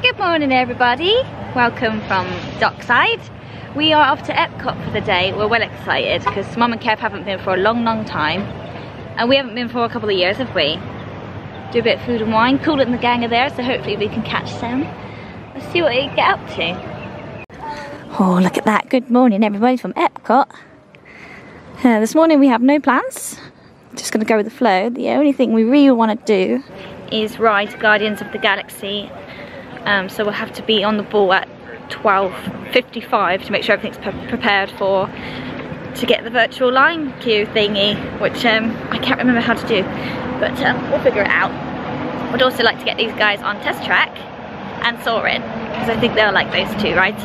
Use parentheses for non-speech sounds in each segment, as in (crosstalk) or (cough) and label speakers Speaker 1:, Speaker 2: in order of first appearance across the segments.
Speaker 1: Good morning everybody, welcome from Dockside. We are off to Epcot for the day, we're well excited because Mum and Kev haven't been for a long long time and we haven't been for a couple of years have we? Do a bit of food and wine, cool it in the gang are there so hopefully we can catch them. Let's see what they get up to. Oh look at that, good morning everybody from Epcot. Uh, this morning we have no plans, just going to go with the flow. The only thing we really want to do is ride Guardians of the Galaxy um, so we'll have to be on the ball at 12.55 to make sure everything's pre prepared for to get the virtual line queue thingy, which um, I can't remember how to do, but um, we'll figure it out. I'd also like to get these guys on test track and Soarin', because I think they'll like those two right?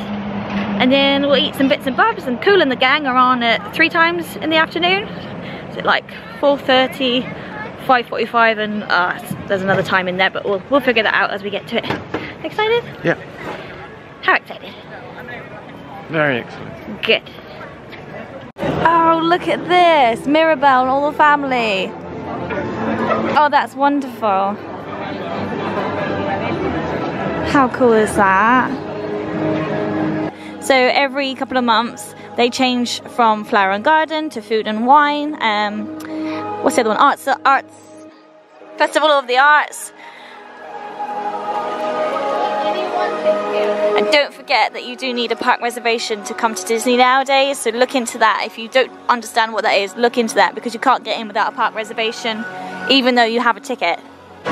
Speaker 1: And then we'll eat some bits and bobs, and Kool and the Gang are on at three times in the afternoon. Is it like 4.30, 5.45, and uh, there's another time in there, but we'll, we'll figure that out as we get to it. Excited?
Speaker 2: Yeah.
Speaker 1: How excited?
Speaker 2: Very excited.
Speaker 1: Good. Oh, look at this. Mirabel and all the family. Oh, that's wonderful. How cool is that? So every couple of months, they change from flower and garden to food and wine. Um, what's the other one? Arts, the arts, Festival of the Arts. Don't forget that you do need a park reservation to come to Disney nowadays, so look into that. If you don't understand what that is, look into that because you can't get in without a park reservation, even though you have a ticket.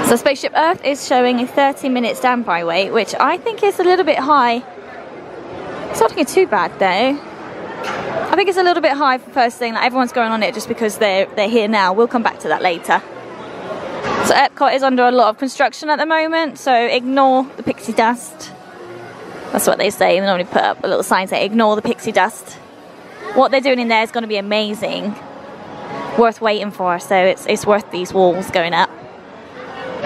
Speaker 1: So Spaceship Earth is showing a 30 minute standby wait, which I think is a little bit high. It's not looking too bad though. I think it's a little bit high for first thing, like everyone's going on it just because they're, they're here now. We'll come back to that later. So Epcot is under a lot of construction at the moment, so ignore the pixie dust. That's what they say. They normally put up a little sign saying, ignore the pixie dust. What they're doing in there is going to be amazing. Worth waiting for, so it's, it's worth these walls going up.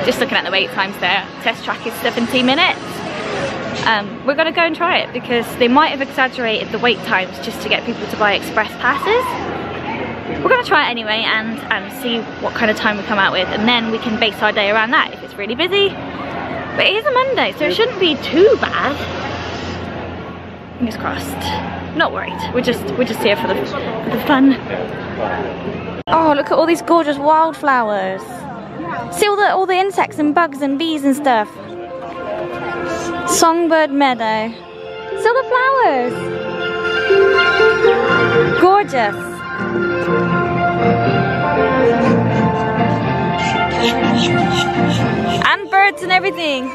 Speaker 1: Just looking at the wait times there, test track is 17 minutes. Um, we're going to go and try it because they might have exaggerated the wait times just to get people to buy express passes. We're going to try it anyway and, and see what kind of time we come out with and then we can base our day around that if it's really busy. But it is a Monday, so it shouldn't be too bad. Fingers crossed. Not worried. We're just we're just here for the for the fun. Oh, look at all these gorgeous wildflowers. See all the all the insects and bugs and bees and stuff. Songbird meadow. See all the flowers. Gorgeous. And birds and everything.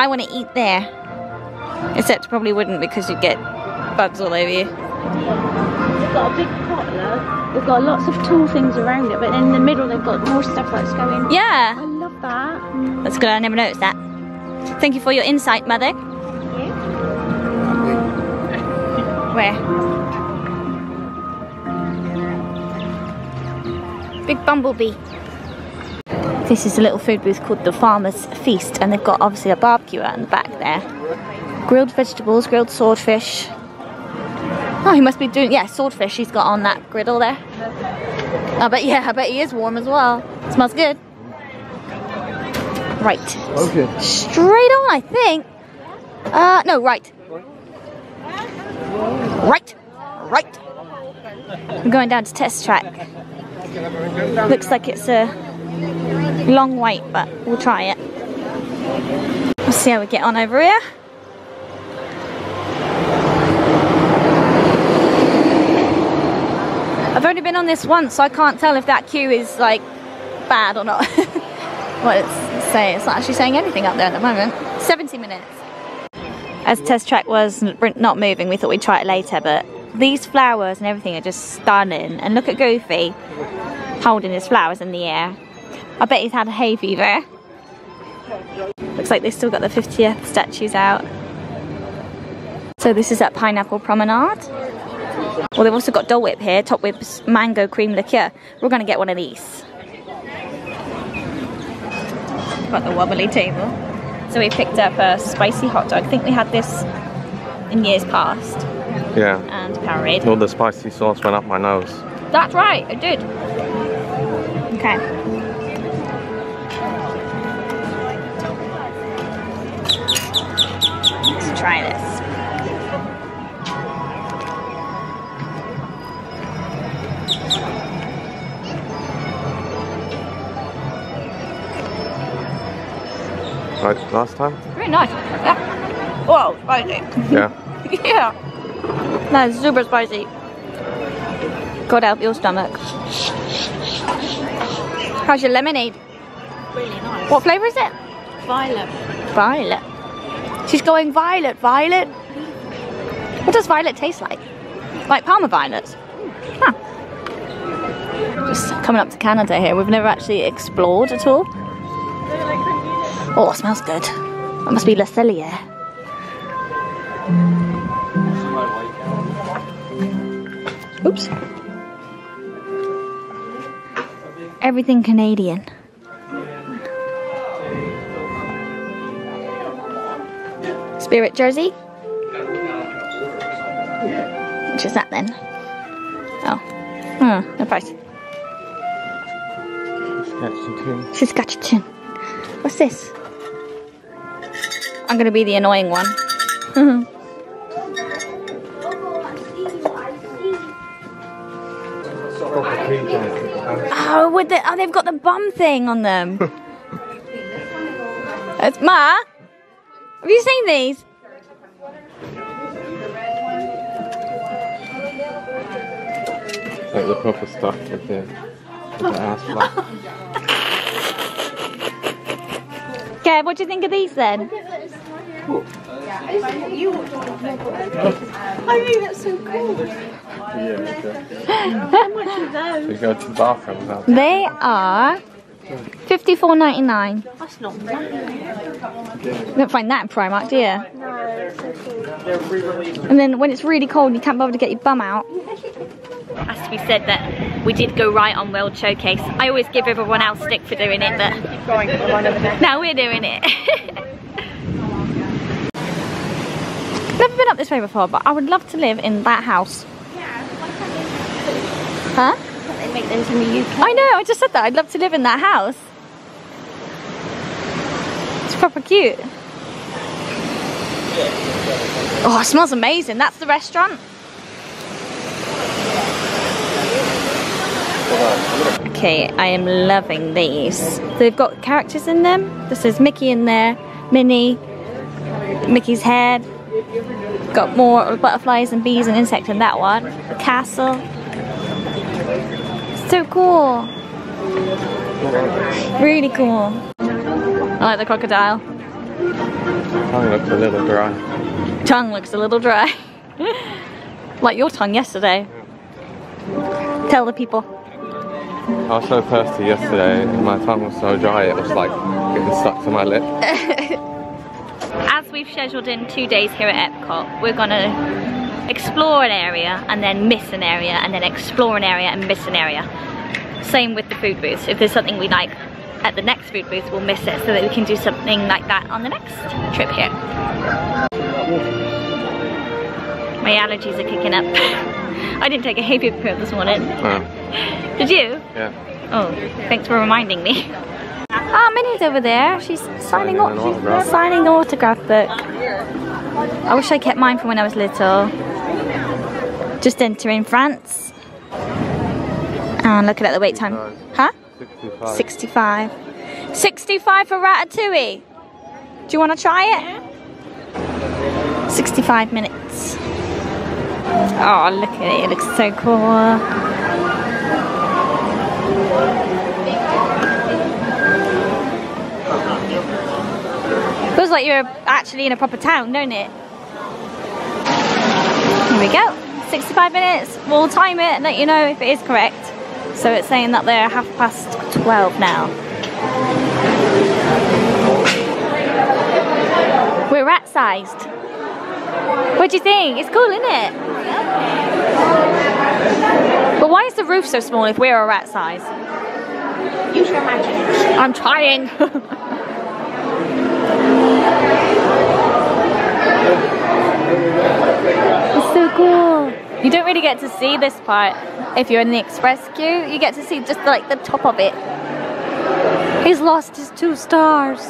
Speaker 1: I want to eat there. Except probably wouldn't because you'd get bugs all over you.
Speaker 3: We've got a big pot there. They've got lots of tall things around it, but in the middle they've got more stuff that's going.
Speaker 1: Yeah.
Speaker 3: I love that.
Speaker 1: That's good, I never noticed that. Thank you for your insight, Mother. Thank you. Where? Big bumblebee. This is a little food booth called the Farmer's Feast, and they've got obviously a barbecue out in the back there. Grilled vegetables, grilled swordfish. Oh, he must be doing, yeah, swordfish he's got on that griddle there. I bet, yeah, I bet he is warm as well. Smells good. Right.
Speaker 2: Okay.
Speaker 1: Straight on, I think. Uh, no, right. Right. Right. I'm going down to test track. Looks like it's a long wait, but we'll try it. We'll see how we get on over here. Only been on this once, so I can't tell if that queue is like bad or not. (laughs) what it's saying, it's not actually saying anything up there at the moment. 70 minutes. As test track was not moving, we thought we'd try it later, but these flowers and everything are just stunning. And look at Goofy holding his flowers in the air. I bet he's had a hay fever. Looks like they've still got the 50th statues out. So this is at Pineapple Promenade. Well, they've also got Dole Whip here, Top Whip's mango cream liqueur. We're going to get one of these. Got the wobbly table. So we picked up a spicy hot dog. I think we had this in years past.
Speaker 2: Yeah.
Speaker 1: And Powerade.
Speaker 2: All the spicy sauce went up my nose.
Speaker 1: That's right, it did. Okay. Let's try this.
Speaker 2: Like last time?
Speaker 1: Very nice. Yeah. Whoa, spicy.
Speaker 2: Yeah. (laughs)
Speaker 1: yeah. That's super spicy. God help your stomach. How's your lemonade?
Speaker 3: Really nice.
Speaker 1: What flavour is it?
Speaker 3: Violet.
Speaker 1: Violet. She's going violet, violet. What does violet taste like? Like Parma Violets. Huh. Just coming up to Canada here. We've never actually explored at all. Oh, it smells good. That must be Le Cellier. Oops. Everything Canadian. Spirit jersey? Which is that then? Oh. Hmm, no price.
Speaker 2: Saskatchewan.
Speaker 1: Saskatchewan. What's this? I'm gonna be the annoying one. (laughs) oh, with the oh, they've got the bum thing on them. It's Ma. Have you seen these?
Speaker 2: Like the proper stuff with the, with the ass flap. (laughs)
Speaker 1: Kev, what do you think of these then?
Speaker 3: I think that's so cool.
Speaker 2: yeah, okay.
Speaker 3: How much are those?
Speaker 2: So you go to the bathroom now.
Speaker 1: They are fifty-four ninety-nine.
Speaker 3: That's not bad.
Speaker 1: You don't find that in Primark, do you?
Speaker 3: No, it's so cool.
Speaker 1: And then when it's really cold, you can't bother to get your bum out. Has to be said that we did go right on World Showcase. I always give everyone else stick for doing it, but now we're doing it. (laughs) Never been up this way before, but I would love to live in that house. Huh?
Speaker 3: They make those in the UK.
Speaker 1: I know, I just said that. I'd love to live in that house. It's proper cute. Oh, it smells amazing. That's the restaurant. Okay, I am loving these. They've got characters in them. This is Mickey in there, Minnie, Mickey's head. Got more butterflies and bees and insects in that one. The castle. So cool. Really cool. I like the crocodile.
Speaker 2: Tongue looks a little dry.
Speaker 1: Tongue looks a little dry. (laughs) like your tongue yesterday. Tell the people.
Speaker 2: I was so thirsty yesterday my tongue was so dry it was like getting stuck to my lip. (laughs)
Speaker 1: As we've scheduled in two days here at Epcot, we're gonna explore an area and then miss an area and then explore an area and miss an area. Same with the food booths. If there's something we like at the next food booth, we'll miss it so that we can do something like that on the next trip here. My allergies are kicking up. (laughs) I didn't take a hay fever pill this morning.
Speaker 2: Oh,
Speaker 1: Did you?
Speaker 2: yeah.
Speaker 1: Oh, thanks for reminding me. Ah, Minnie's over there. She's signing,
Speaker 2: Signing
Speaker 1: au-
Speaker 2: an
Speaker 1: she's
Speaker 2: autograph.
Speaker 1: signing the autograph book. I wish I kept mine from when I was little. Just entering France. And looking at the wait time. Huh?
Speaker 2: 65.
Speaker 1: 65. 65 for Ratatouille. Do you want to try it? 65 minutes. Oh, look at it. It looks so cool. Like you're actually in a proper town, don't it? Here we go. 65 minutes. We'll time it and let you know if it is correct. So it's saying that they're half past 12 now. We're rat sized. What do you think? It's cool, isn't it? But why is the roof so small if we're a rat size?
Speaker 3: Use your imagination.
Speaker 1: I'm trying. (laughs) it's so cool. You don't really get to see this part if you're in the express queue. You get to see just like the top of it. He's lost his two stars.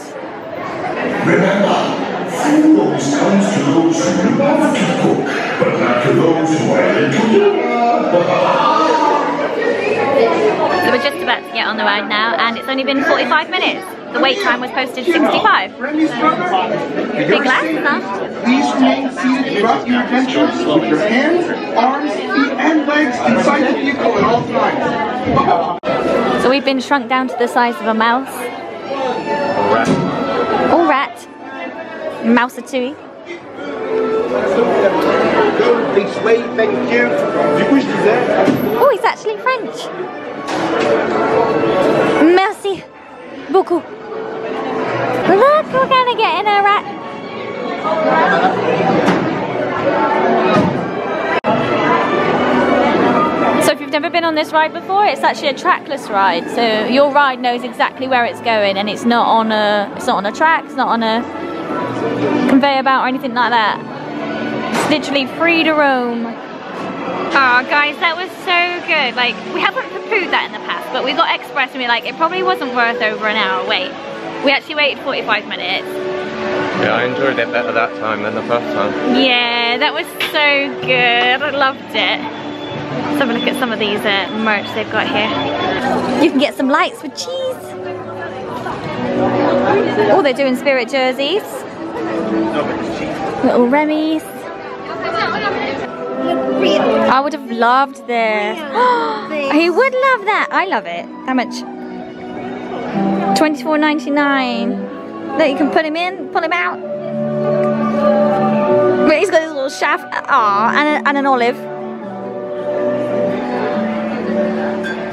Speaker 4: Remember, comes to those who do not people, but not to those who are
Speaker 1: So we're just about to get on the ride now and it's only been 45 minutes. The wait time was posted 65.
Speaker 5: Friendly.
Speaker 1: Big laugh, huh?
Speaker 5: Please remain seated throughout your adventure with your hands, arms, feet, and legs inside the vehicle at all times.
Speaker 1: So we've been shrunk down to the size of a mouse.
Speaker 2: Rat.
Speaker 1: Or rat. Mouseatui.
Speaker 5: This way, thank you. Du coup, je disais,
Speaker 1: Oh, he's actually French. Merci beaucoup. Look, we're gonna get in a rat. So if you've never been on this ride before, it's actually a trackless ride. So your ride knows exactly where it's going, and it's not on a it's not on a track, it's not on a conveyor belt or anything like that. It's literally free to roam. Oh, guys, that was so good. Like, we haven't poo-pooed that in the past, but we got express and we were like, it probably wasn't worth over an hour wait. We actually waited 45 minutes.
Speaker 2: Yeah, I enjoyed it better that time than the first time.
Speaker 1: Yeah, that was so good. I loved it. Let's have a look at some of these uh, merch they've got here. You can get some lights with cheese. Oh, they're doing spirit jerseys. Little Remy's. I would have loved this. (gasps) he would love that. I love it. How much? Twenty-four ninety-nine. That you can put him in, pull him out. Wait, he's got his little shaft. Ah, and, a, and an olive.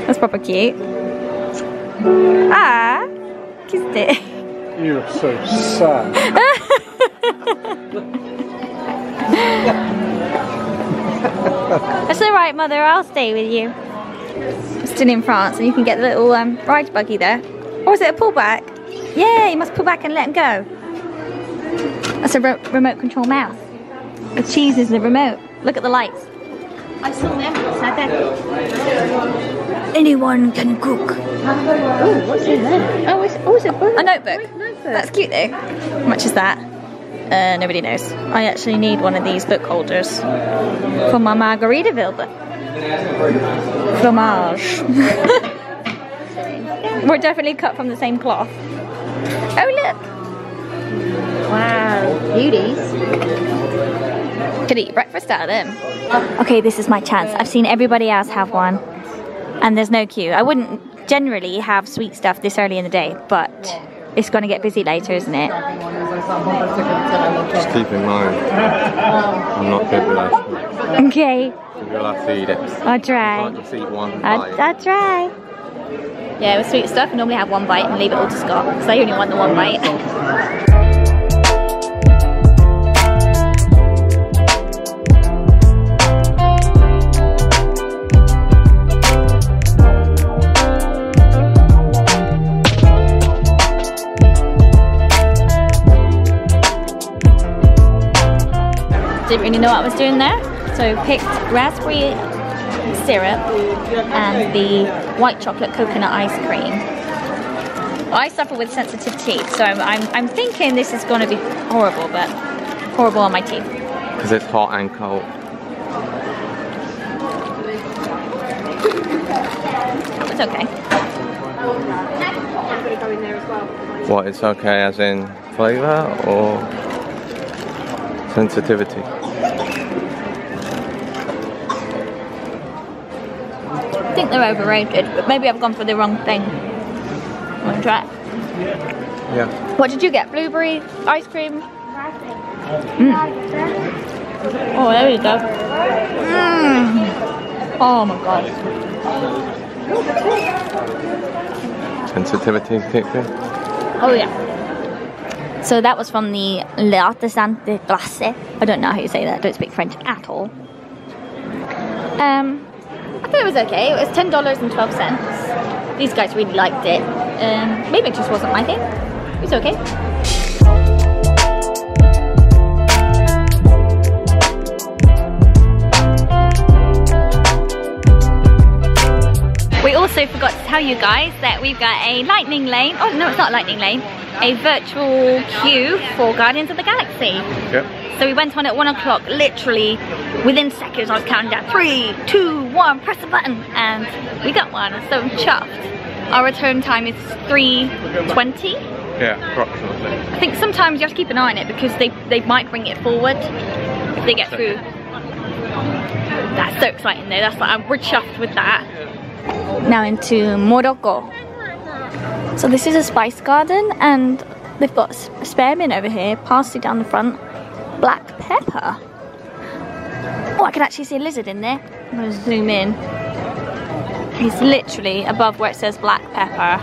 Speaker 1: That's proper cute. Ah, kissed it.
Speaker 6: You're so sad.
Speaker 1: That's alright, mother. I'll stay with you. Still in France, and you can get the little um, ride buggy there. Or is it a pullback? Yeah, you must pull back and let him go. That's a re remote control mouse. The cheese is the remote. Look at the lights.
Speaker 3: I saw them outside there.
Speaker 1: Anyone can cook.
Speaker 3: Oh, what's in there? Oh, it's, oh, it's a.
Speaker 1: A notebook.
Speaker 3: notebook.
Speaker 1: That's cute though. How much is that? Uh, nobody knows. I actually need one of these book holders for my Margaritaville book. Fromage. (laughs) We're definitely cut from the same cloth. Oh look!
Speaker 3: Wow, beauties.
Speaker 1: Could eat breakfast out of them. Okay, this is my chance. I've seen everybody else have one, and there's no queue. I wouldn't generally have sweet stuff this early in the day, but it's going to get busy later, isn't it?
Speaker 2: Just keep in mind, I'm not capable of
Speaker 1: Okay,
Speaker 2: You'll have to eat it.
Speaker 1: I'll
Speaker 2: You
Speaker 1: try.
Speaker 2: can't just eat one
Speaker 1: I'll. I'll try. Yeah, with sweet stuff, I normally have one bite and leave it all to Scott because I only want the one bite. Didn't really know what I was doing there, so picked raspberry syrup and the white chocolate coconut ice cream. I suffer with sensitive teeth, so I'm, I'm, I'm thinking this is going to be horrible, but horrible on my teeth.
Speaker 2: Because it's hot and cold.
Speaker 1: It's okay.
Speaker 2: What, it's okay as in flavour or sensitivity?
Speaker 1: I think they're overrated, but maybe I've gone for the wrong thing. Want to try it?
Speaker 2: Yeah.
Speaker 1: What did you get? Blueberry ice cream? Mm. Oh, there you go. Mm. Oh my god.
Speaker 2: Sensitivity kicked in?
Speaker 1: Oh yeah. So that was from the L'Artisan des Glaces. I don't know how you say that. I don't speak French at all. Um, I thought it was okay. It was ten dollars and twelve cents. These guys really liked it. Um, maybe it just wasn't my thing. It was okay. We also forgot to tell you guys that we've got a lightning lane. Oh no, it's not a lightning lane. A virtual queue for Guardians of the Galaxy.
Speaker 2: Yep.
Speaker 1: So we went on at one o'clock, literally within seconds I was counting down. Three, two, one, press the button. And we got one, I'm so chuffed. Our return time is 3.20.
Speaker 2: Yeah, approximately.
Speaker 1: I think sometimes you have to keep an eye on it because they, they might bring it forward if they get through. That's so exciting though, that's like, we're chuffed with that. Now into Morocco. So this is a spice garden and they've got spearmint over here, parsley down the front, black pepper. Oh, I can actually see a lizard in there. I'm gonna zoom in. He's literally above where it says black pepper.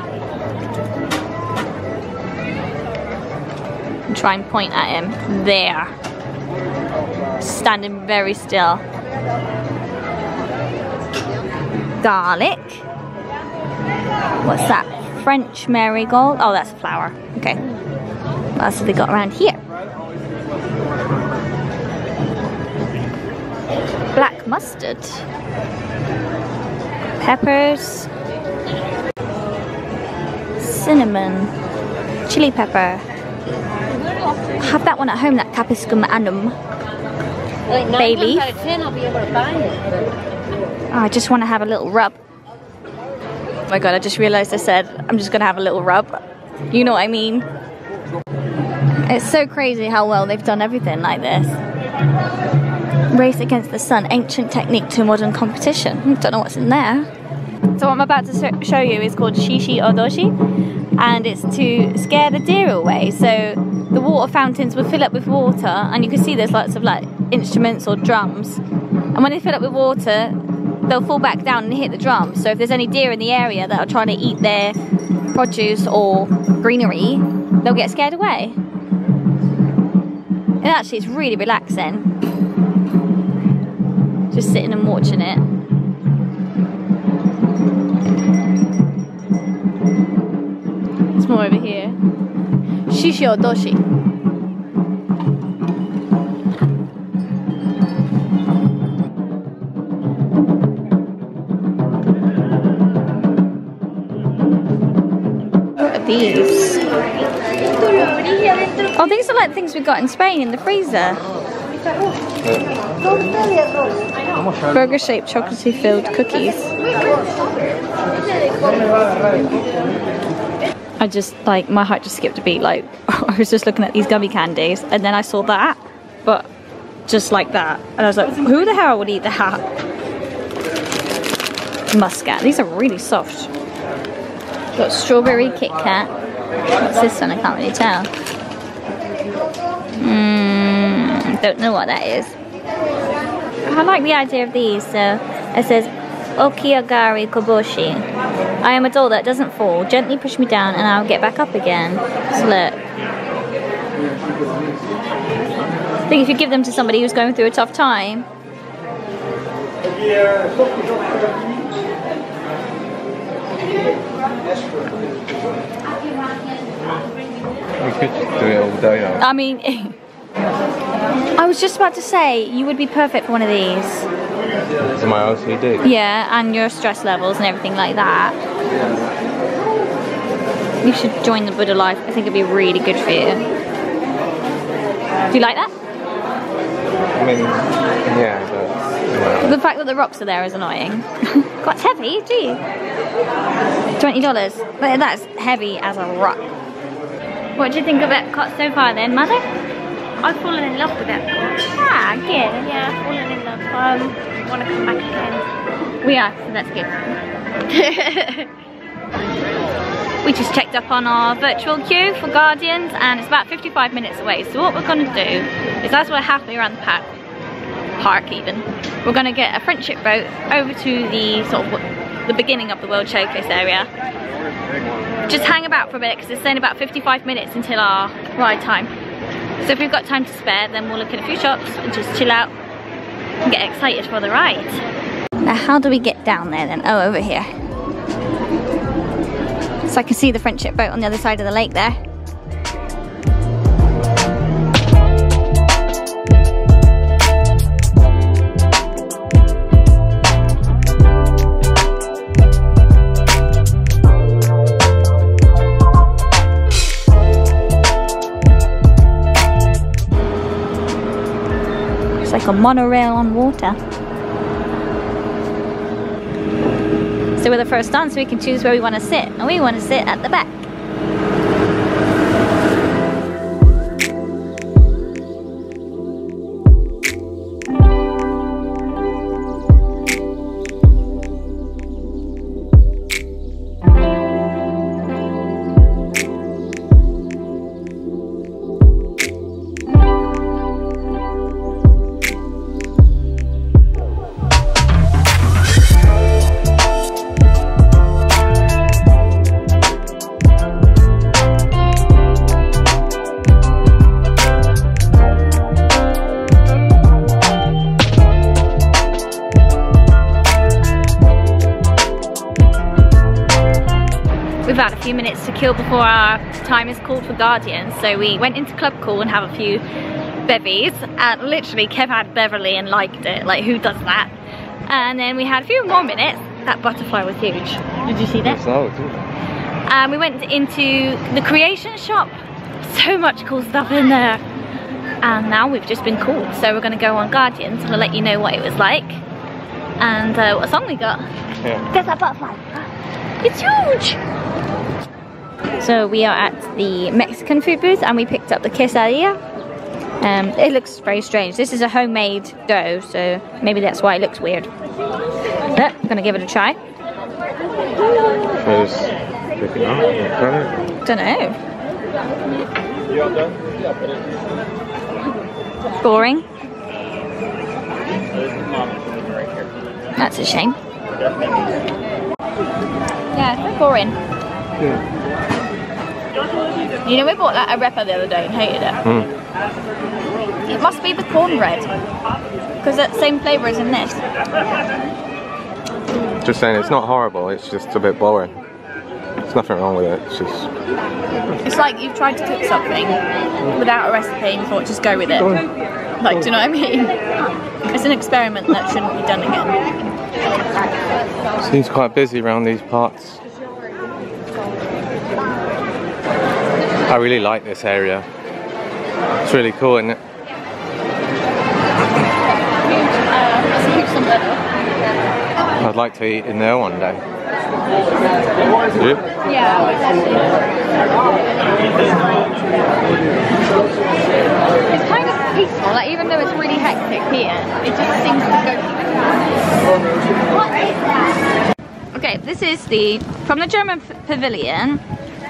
Speaker 1: And try and point at him. There. Standing very still. Garlic. What's that? French marigold. Oh, that's a flower. Okay. What else have they got around here? Mustard. Peppers. Cinnamon. Chili pepper. Have that one at home, that capsicum annuum. Bay leaf. Oh, I just want to have a little rub. Oh my god, I just realized I said I'm just gonna have a little rub. You know what I mean? It's so crazy how well they've done everything like this. Race against the sun, ancient technique to modern competition. Don't know what's in there. So what I'm about to show you is called Shishi Odoshi and it's to scare the deer away. So the water fountains will fill up with water and you can see there's lots of like instruments or drums. And when they fill up with water, they'll fall back down and hit the drums. So if there's any deer in the area that are trying to eat their produce or greenery, they'll get scared away. And actually it's really relaxing. Just sitting and watching it. It's more over here. Shishi Odoshi. These? Oh, these are like things we got in Spain in the freezer. Burger shaped chocolatey filled cookies. I just like my heart just skipped a beat. Like (laughs) I was just looking at these gummy candies, and then I saw that, but just like that, and I was like, who the hell would eat that? Muscat. These are really soft. Got strawberry Kit Kat. What's this one? I can't really tell. Mmm. Don't know what that is. I like the idea of these. So it says Okiagari Koboshi. I am a doll that doesn't fall. Gently push me down and I'll get back up again. So look. I think if you give them to somebody who's going through a tough time,
Speaker 2: could do it all day.
Speaker 1: I mean, (laughs) I was just about to say you would be perfect for one of these.
Speaker 2: For my OCD.
Speaker 1: Yeah, and your stress levels and everything like that. You should join the Buddha life. I think it'd be really good for you. Do you like that?
Speaker 2: I mean, yeah, but.
Speaker 1: The fact that the rocks are there is annoying. (laughs) Quite heavy, gee. Twenty dollars. That's heavy as a rock. What do you think of Epcot so far then, Mother?
Speaker 3: I've fallen in love with it.
Speaker 1: Ah, good.
Speaker 3: Yeah, I've fallen in love. Um, want to come back again.
Speaker 1: We are, so that's good. (laughs) we just checked up on our virtual queue for Guardians and it's about 55 minutes away. So what we're going to do is as we're halfway around the park, park even, we're going to get a friendship boat over to the sort of the beginning of the World Showcase area. Just hang about for a bit because it's saying about 55 minutes until our ride time. So if we've got time to spare then we'll look at a few shops and just chill out and get excited for the ride. Now how do we get down there then? Oh, over here. So I can see the friendship boat on the other side of the lake there. A monorail on water. So we're the first on, so we can choose where we want to sit. And we want to sit at the back. Kill before our time is called for Guardian, so we went into Club Cool and have a few bevies, and literally Kev had Beverly and liked it, like who does that? And then we had a few more minutes, that butterfly was huge. Did you see that?
Speaker 2: Isn't it?
Speaker 1: And we went into the creation shop, so much cool stuff in there. And now we've just been called, so we're gonna go on Guardians, and I'll let you know what it was like, and uh, what song we got.
Speaker 2: Yeah.
Speaker 1: There's that butterfly. It's huge. So we are at the Mexican food booth and we picked up the quesadilla. Um, it looks very strange. This is a homemade dough, so maybe that's why it looks weird. But I'm gonna give it a try.
Speaker 2: There's picking up. Okay.
Speaker 1: Don't know. Boring. That's a shame. Yeah, it's boring. You know, we bought that arepa the other day and hated it.
Speaker 2: Mm.
Speaker 1: It must be the cornbread. Because it's the same flavour as in this.
Speaker 2: Just saying, it's not horrible. It's just a bit boring. There's nothing wrong with it. It's just
Speaker 1: It's like you've tried to cook something without a recipe and thought just go with it. Like, do you know what I mean? (laughs) It's an experiment that shouldn't be done again.
Speaker 2: seems quite busy around these parts. I really like this area. It's really cool, isn't it? I'd like to eat in there one day. You?
Speaker 1: It's kind of peaceful, like even though it's really hectic here, it just seems to go. Okay, this is the from the German pavilion.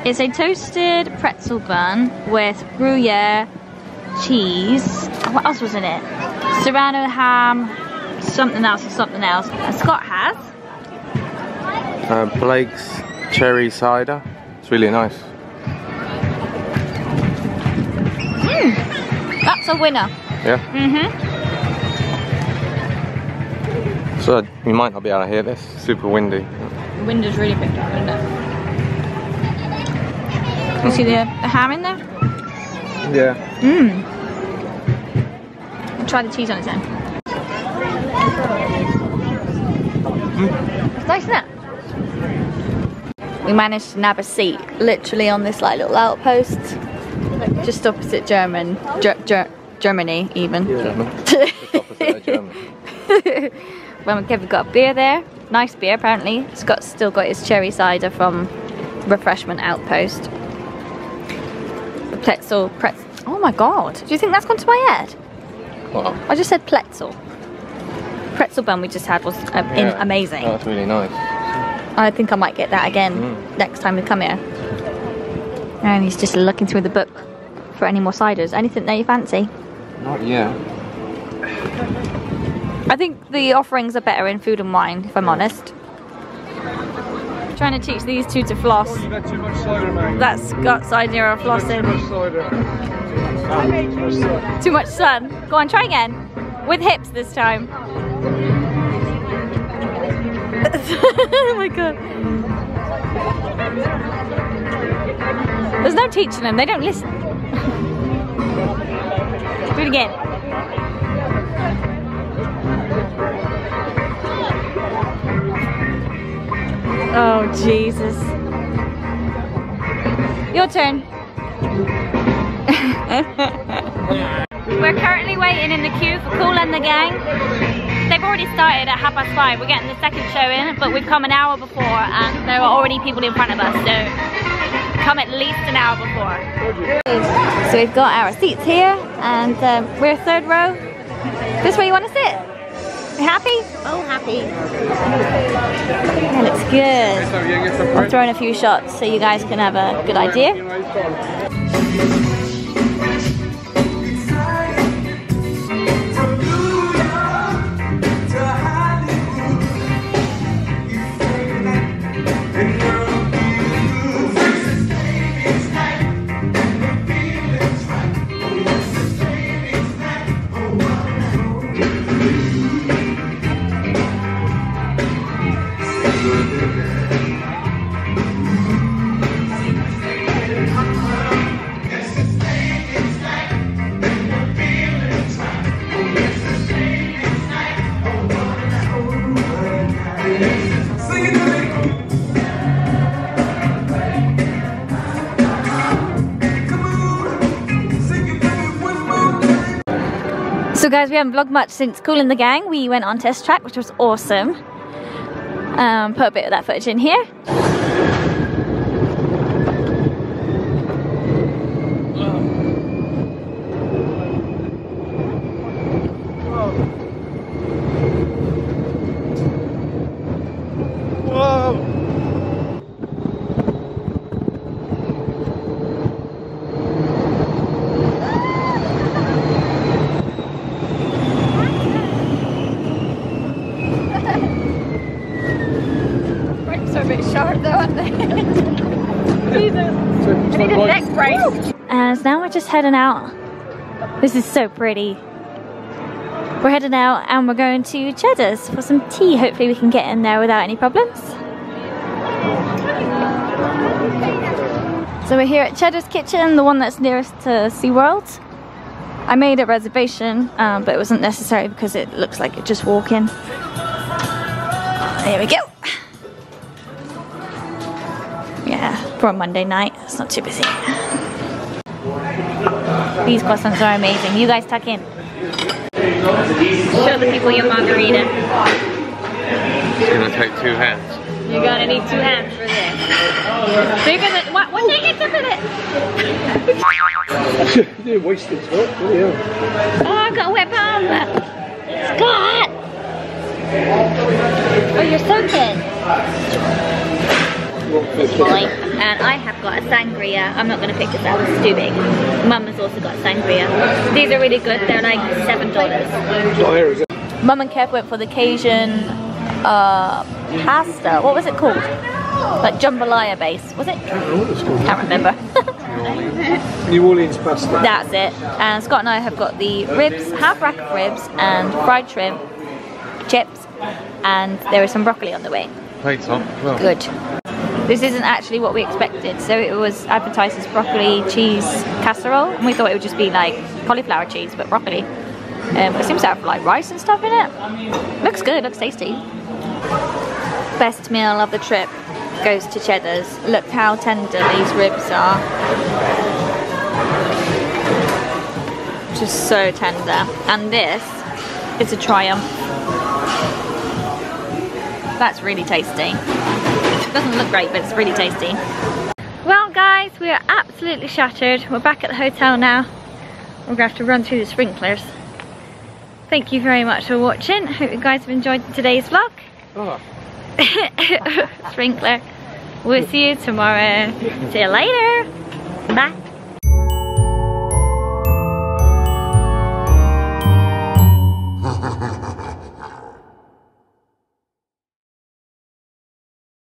Speaker 1: It's a toasted pretzel bun with Gruyere cheese. What else was in it? Serrano ham, something else, and something else. And Scott has
Speaker 2: Uh, Blake's cherry cider. It's really nice.
Speaker 1: that's a winner.
Speaker 2: Yeah.
Speaker 1: Mm-hmm.
Speaker 2: So you might not be able to hear this. Super windy.
Speaker 1: The wind is really picked up, isn't it? You see the, the ham in there?
Speaker 2: Yeah.
Speaker 1: Mmm. Try the cheese on its own. It's nice, isn't it? We managed to nab a seat literally on this like little outpost, just opposite German, Ger- Ger- Germany even.
Speaker 2: German. (laughs) Just opposite of German. (laughs)
Speaker 1: when Kevin got a beer there, nice beer apparently. Scott's still got his cherry cider from Refreshment Outpost. Pretzel, pretzel. Oh my god! Do you think that's gone to my head?
Speaker 2: What?
Speaker 1: I just said pretzel. Pretzel bun we just had was um, in- amazing.
Speaker 2: Oh, that's really nice.
Speaker 1: I think I might get that again
Speaker 2: Mm.
Speaker 1: next time we come here. And he's just looking through the book for any more ciders. Anything that you fancy?
Speaker 2: Not yet.
Speaker 1: I think the offerings are better in food and wine, if I'm honest. Trying to teach these two to floss.
Speaker 6: Cider, mate.
Speaker 1: That's got side zero flossing.
Speaker 6: Too much cider. Too much
Speaker 1: sun. Go on, try again. With hips this time. (laughs) oh my god. There's no teaching them, they don't listen. (laughs) Do it again. Jesus. Your turn. (laughs) We're currently waiting in the queue for Kool and the Gang. They've already started at half past five. We're getting the second show in, but we've come an hour before and there are already people in front of us, so come at least an hour before. So we've got our seats here and um, we're third row. This way you want to sit? Happy?
Speaker 3: Oh, happy.
Speaker 1: That looks good. I'm throwing a few shots so you guys can have a good idea. Guys, we haven't vlogged much since Kool and the Gang. We went on test track, which was awesome. Um, put a bit of that footage in here.
Speaker 6: Brakes are a bit short though, aren't they? I need a, I need a neck brace.
Speaker 1: And now we're just heading out. This is so pretty. We're heading out and we're going to Cheddar's for some tea. Hopefully we can get in there without any problems. So we're here at Cheddar's Kitchen, the one that's nearest to SeaWorld. I made a reservation, um, but it wasn't necessary because it looks like it just walk in. Here we go. Yeah, for a Monday night, it's not too busy. These croissants are amazing. You guys tuck in. Show the people your margarita.
Speaker 2: It's gonna take two hands.
Speaker 1: You're gonna need two hands for this. So you're gonna, what, what take it to it?
Speaker 5: You're wasting stuff, yeah.
Speaker 1: Oh, I've got a wet palm. Scott! Oh, you're soaking. Molly. And I have got a sangria. I'm not going to pick this up, it's too big. Mum has also got sangria. These are really good. They're like $7.
Speaker 5: Oh, here is it.
Speaker 1: Mum and Kev went for the Cajun uh, pasta. What was it called? Like jambalaya base, was it? Can't remember. (laughs)
Speaker 5: New Orleans pasta.
Speaker 1: That's it. And Scott and I have got the ribs, half rack of ribs and fried shrimp, chips, and there is some broccoli on the way.
Speaker 2: Plates on. Well,
Speaker 1: Good. This isn't actually what we expected. So it was advertised as broccoli cheese casserole, and we thought it would just be like cauliflower cheese, but broccoli. Um, it seems to have like rice and stuff in it. Looks good, looks tasty. Best meal of the trip goes to Cheddar's. Look how tender these ribs are. Just so tender. And this is a triumph. That's really tasty. It doesn't look great, but it's really tasty. Well guys, we are absolutely shattered. We're back at the hotel now. We're gonna have to run through the sprinklers. Thank you very much for watching. Hope you guys have enjoyed today's vlog.
Speaker 5: Oh. (laughs)
Speaker 1: Sprinkler. We'll see you tomorrow. See you later. Bye.